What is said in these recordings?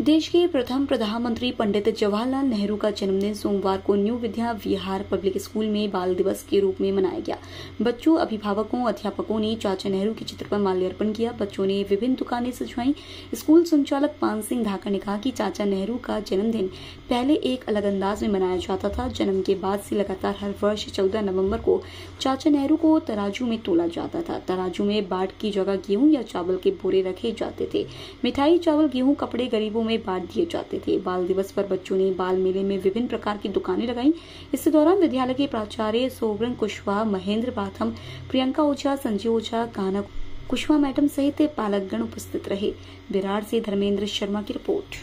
देश के प्रथम प्रधानमंत्री पंडित जवाहरलाल नेहरू का जन्मदिन सोमवार को new Vidya Vihar public school में बाल दिवस के रूप में मनाया गया। बच्चों, अभिभावकों, अध्यापकों ने चाचा नेहरू के चित्र पर माल्यार्पण किया। बच्चों ने विभिन्न दुकानें सजवाई। स्कूल संचालक पान सिंह धाकर ने कहा कि चाचा नेहरू का जन्मदिन पहले एक अलग अंदाज में मनाया जाता था। जन्म के बाद से लगातार हर वर्ष चौदह नवंबर को चाचा नेहरू को तराजू में तोला जाता था। तराजू में बाट की जगह गेहूँ या चावल के बोरे रखे जाते थे। मिठाई, चावल, गेहूँ, कपड़े गरीबों में बांट दिए जाते थे। बाल दिवस पर बच्चों ने बाल मेले में विभिन्न प्रकार की दुकानें लगाई। इस दौरान विद्यालय के प्राचार्य सोवरन कुशवाहा महेंद्र बाथम प्रियंका ओझा संजय ओझा कान्हा कुशवाहा मैडम सहित पालकगण उपस्थित रहे। विराट से धर्मेंद्र शर्मा की रिपोर्ट।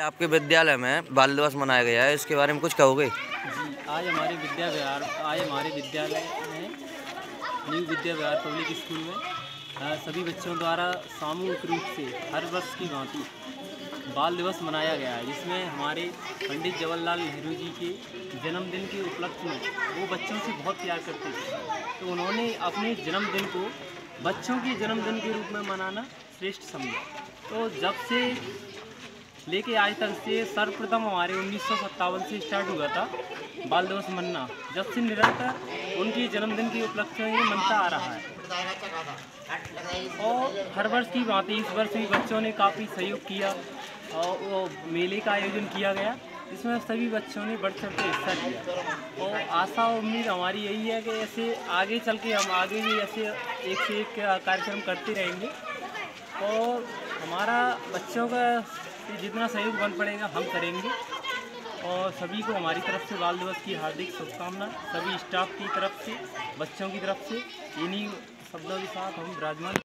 आपके विद्यालय में बाल दिवस मनाया गया है इसके बारे में कुछ कहोगे? जी आज हमारे विद्या विहार आज हमारे विद्यालय में new Vidya Vihar public school में सभी बच्चों द्वारा सामूहिक रूप से हर वर्ष की भांति बाल दिवस मनाया गया है, जिसमें हमारे पंडित जवाहरलाल नेहरू जी के जन्मदिन के उपलक्ष्य में वो बच्चों से बहुत प्यार करते थे। तो उन्होंने अपने जन्मदिन को बच्चों के जन्मदिन के रूप में मनाना श्रेष्ठ समझा। तो जब से लेके आज तक से सर्वप्रथम हमारे उन्नीस सौ सत्तावन से स्टार्ट हुआ था बाल दिवस मनना। जब से निरंतर उनके जन्मदिन के उपलक्ष्य में ये मनता आ रहा है। और हर वर्ष की बात इस वर्ष भी बच्चों ने काफ़ी सहयोग किया और मेले का आयोजन किया गया इसमें सभी बच्चों ने बढ़ चढ़ के हिस्सा लिया। और आशा और उम्मीद हमारी यही है कि ऐसे आगे चल के हम आगे भी ऐसे एक से एक कार्यक्रम करते रहेंगे। और हमारा बच्चों का से जितना सहयोग बन पड़ेगा, हम करेंगे। और सभी को हमारी तरफ़ से बाल दिवस की हार्दिक शुभकामना सभी स्टाफ की तरफ़ से, बच्चों की तरफ़ से। इन्हीं शब्दों के साथ हम विराजमान